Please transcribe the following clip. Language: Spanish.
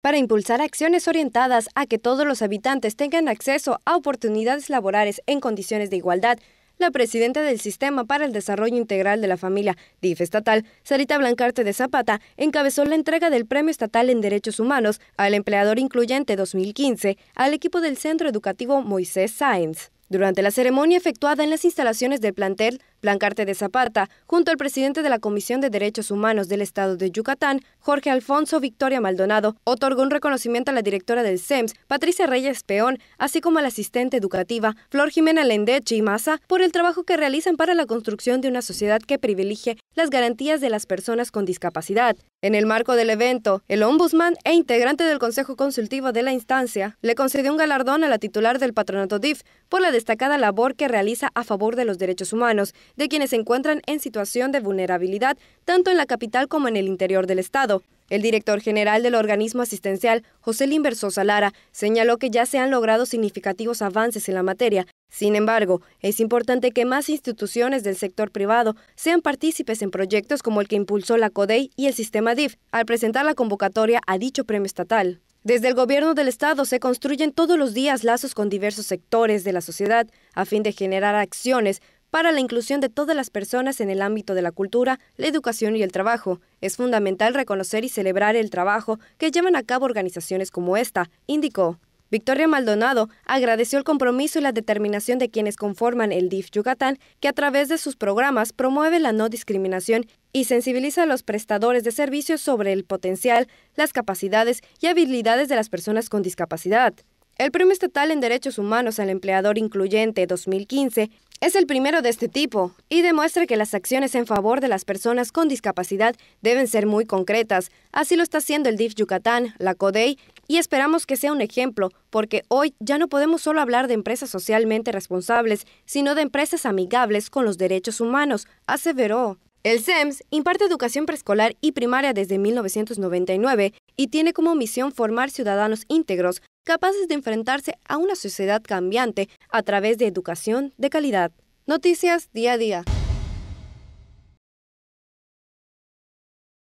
para impulsar acciones orientadas a que todos los habitantes tengan acceso a oportunidades laborales en condiciones de igualdad. La presidenta del Sistema para el Desarrollo Integral de la Familia, DIF estatal, Sarita Blancarte de Zapata, encabezó la entrega del Premio Estatal en Derechos Humanos al Empleador Incluyente 2015 al equipo del Centro Educativo Moisés Sáenz. Durante la ceremonia efectuada en las instalaciones del plantel Blancarte de Zapata, junto al presidente de la Comisión de Derechos Humanos del Estado de Yucatán, Jorge Alfonso Victoria Maldonado, otorgó un reconocimiento a la directora del SEMS, Patricia Reyes Peón, así como a la asistente educativa, Flor Jimena Lendeche y Maza, por el trabajo que realizan para la construcción de una sociedad que privilegie las garantías de las personas con discapacidad. En el marco del evento, el ombudsman e integrante del Consejo Consultivo de la instancia le concedió un galardón a la titular del patronato DIF por la destacada labor que realiza a favor de los derechos humanos de quienes se encuentran en situación de vulnerabilidad tanto en la capital como en el interior del Estado. El director general del organismo asistencial, José Limberso Salara, señaló que ya se han logrado significativos avances en la materia. Sin embargo, es importante que más instituciones del sector privado sean partícipes en proyectos como el que impulsó la CODEI y el sistema DIF al presentar la convocatoria a dicho premio estatal. Desde el gobierno del Estado se construyen todos los días lazos con diversos sectores de la sociedad a fin de generar acciones para la inclusión de todas las personas en el ámbito de la cultura, la educación y el trabajo. Es fundamental reconocer y celebrar el trabajo que llevan a cabo organizaciones como esta, indicó. Victoria Maldonado agradeció el compromiso y la determinación de quienes conforman el DIF Yucatán, que a través de sus programas promueve la no discriminación y sensibiliza a los prestadores de servicios sobre el potencial, las capacidades y habilidades de las personas con discapacidad. El Premio Estatal en Derechos Humanos al Empleador Incluyente 2015 es el primero de este tipo y demuestra que las acciones en favor de las personas con discapacidad deben ser muy concretas. Así lo está haciendo el DIF Yucatán, la CODEI, y esperamos que sea un ejemplo, porque hoy ya no podemos solo hablar de empresas socialmente responsables, sino de empresas amigables con los derechos humanos, aseveró. El SEMS imparte educación preescolar y primaria desde 1999 y tiene como misión formar ciudadanos íntegros capaces de enfrentarse a una sociedad cambiante a través de educación de calidad. Noticias día a día.